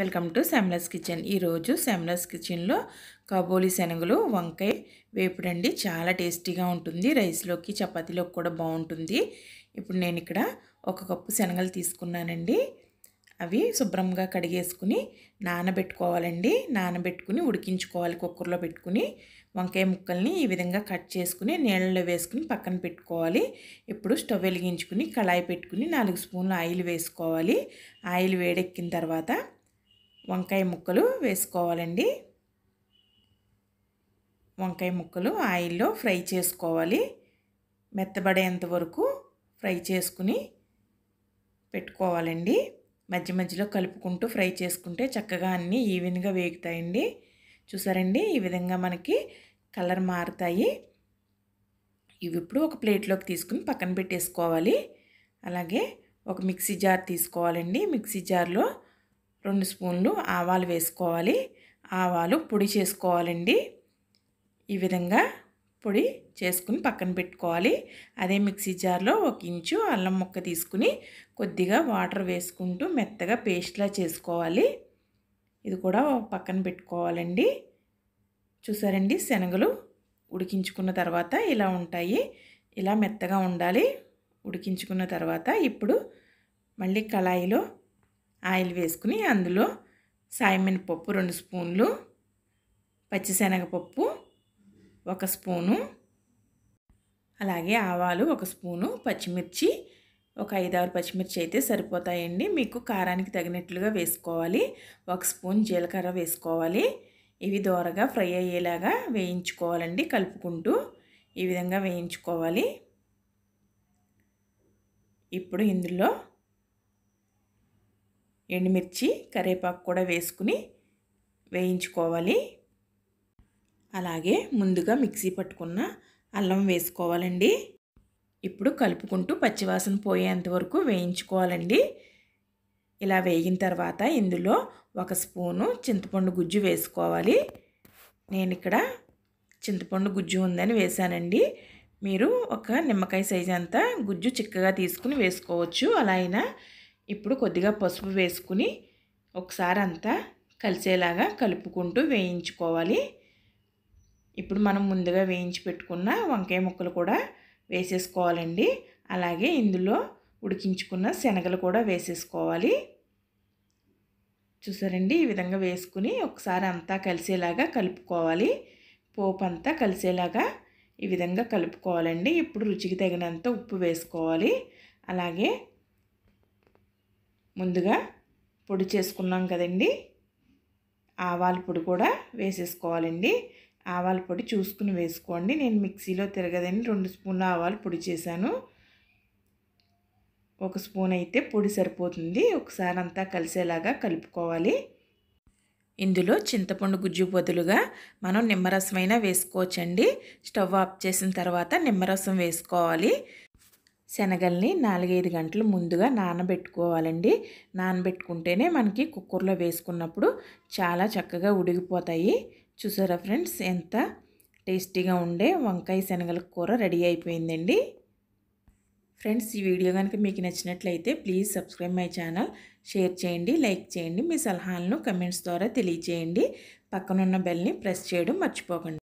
Welcome to శామ్లస్ kitchen. ఈరోజు శామ్లస్ కిచెన్లో కాబోలి శనగలు వంకాయ వేపుడండి. చాలా టేస్టీగా ఉంటుంది. రైస్లోకి చపాతీలోకి కూడా బాగుంటుంది. ఇప్పుడు నేను ఇక్కడ ఒక కప్పు శనగలు తీసుకున్నానండి. అవి శుభ్రంగా కడిగేసుకుని నానబెట్టుకోవాలండి. నానబెట్టుకుని ఉడికించుకోవాలి. కుక్కర్లో పెట్టుకుని వంకాయ ముక్కల్ని ఈ విధంగా కట్ చేసుకుని నీళ్ళలో వేసుకుని పక్కన పెట్టుకోవాలి. ఇప్పుడు స్టవ్ వెలిగించుకుని కళాయి పెట్టుకుని నాలుగు స్పూన్లు ఆయిల్ వేసుకోవాలి. ఆయిల్ వేడెక్కిన తర్వాత వంకాయ ముక్కలు వేసుకోవాలండి. వంకాయ ముక్కలు ఆయిల్లో ఫ్రై చేసుకోవాలి. మెత్తబడేంత వరకు ఫ్రై చేసుకుని పెట్టుకోవాలండి. మధ్య మధ్యలో కలుపుకుంటూ ఫ్రై చేసుకుంటే చక్కగా అన్నీ ఈవెన్గా వేగుతాయండి. చూసారండి? ఈ విధంగా మనకి కలర్ మారుతాయి. ఇవి ఇప్పుడు ఒక ప్లేట్లోకి తీసుకుని పక్కన పెట్టేసుకోవాలి. అలాగే ఒక మిక్సీ జార్ తీసుకోవాలండి. మిక్సీ జార్లో రెండు స్పూన్లు ఆవాలు వేసుకోవాలి. ఆవాలు పొడి చేసుకోవాలండి. ఈ విధంగా పొడి చేసుకుని పక్కన పెట్టుకోవాలి. అదే మిక్సీ జార్లో ఒక ఇంచు అల్లం ముక్క తీసుకుని కొద్దిగా వాటర్ వేసుకుంటూ మెత్తగా పేస్ట్లా చేసుకోవాలి. ఇది కూడా పక్కన పెట్టుకోవాలండి. చూసారండి? శనగలు ఉడికించుకున్న తర్వాత ఇలా ఉంటాయి. ఇలా మెత్తగా ఉండాలి. ఉడికించుకున్న తర్వాత ఇప్పుడు మళ్ళీ కళాయిలో ఆయిల్ వేసుకుని అందులో సాయమినపప్పు రెండు స్పూన్లు పచ్చిశనగపప్పు ఒక స్పూను అలాగే ఆవాలు ఒక స్పూను పచ్చిమిర్చి ఒక ఐదారు పచ్చిమిర్చి అయితే సరిపోతాయండి. మీకు కారానికి తగినట్లుగా వేసుకోవాలి. ఒక స్పూన్ జీలకర్ర వేసుకోవాలి. ఇవి దోరగా ఫ్రై అయ్యేలాగా వేయించుకోవాలండి కలుపుకుంటూ ఈ విధంగా వేయించుకోవాలి. ఇప్పుడు ఇందులో ఎండుమిర్చి కరివేపాకు కూడా వేసుకుని వేయించుకోవాలి. అలాగే ముందుగా మిక్సీ పట్టుకున్న అల్లం వేసుకోవాలండి. ఇప్పుడు కలుపుకుంటూ పచ్చివాసన పోయేంత వరకు వేయించుకోవాలండి. ఇలా వేగిన తర్వాత ఇందులో ఒక స్పూను చింతపండు గుజ్జు వేసుకోవాలి. నేను ఇక్కడ చింతపండు గుజ్జు ఉందని వేసానండి మీరు ఒక నిమ్మకాయ సైజు అంతా గుజ్జు చిక్కగా తీసుకుని వేసుకోవచ్చు. అలా అయినా ఇప్పుడు కొద్దిగా పసుపు వేసుకుని ఒకసారి అంతా కలిసేలాగా కలుపుకుంటూ వేయించుకోవాలి. ఇప్పుడు మనం ముందుగా వేయించి పెట్టుకున్న వంకాయ ముక్కలు కూడా వేసేసుకోవాలండి. అలాగే ఇందులో ఉడికించుకున్న శనగలు కూడా వేసేసుకోవాలి. చూసారండి? ఈ విధంగా వేసుకుని ఒకసారి అంతా కలిసేలాగా కలుపుకోవాలి. పోపు అంతా కలిసేలాగా ఈ విధంగా కలుపుకోవాలండి. ఇప్పుడు రుచికి తగినంత ఉప్పు వేసుకోవాలి. అలాగే ముందుగా పొడి చేసుకున్నాం కదండి. ఆవాల పొడి కూడా వేసేసుకోవాలండి. ఆవాల పొడి చూసుకుని వేసుకోండి. నేను మిక్సీలో తిరగదని రెండు స్పూన్ల ఆవాల పొడి చేశాను. ఒక స్పూన్ అయితే పొడి సరిపోతుంది. ఒకసారి అంతా కలిసేలాగా కలుపుకోవాలి. ఇందులో చింతపండు గుజ్జు బదులుగా మనం నిమ్మరసమైనా వేసుకోవచ్చండి. స్టవ్ ఆఫ్ చేసిన తర్వాత నిమ్మరసం వేసుకోవాలి. శనగల్ని నాలుగైదు గంటలు ముందుగా నానబెట్టుకోవాలండి. నానబెట్టుకుంటేనే మనకి కుక్కర్లో వేసుకున్నప్పుడు చాలా చక్కగా ఉడిగిపోతాయి. చూసారా ఫ్రెండ్స్ ఎంత టేస్టీగా ఉండే వంకాయ శనగల కూర రెడీ అయిపోయిందండి. ఫ్రెండ్స్ ఈ వీడియో కనుక మీకు నచ్చినట్లయితే please subscribe my channel share చేయండి లైక్ చేయండి మీ సలహాలను కమెంట్స్ ద్వారా తెలియచేయండి. పక్కనున్న బెల్ని ప్రెస్ చేయడం మర్చిపోకండి.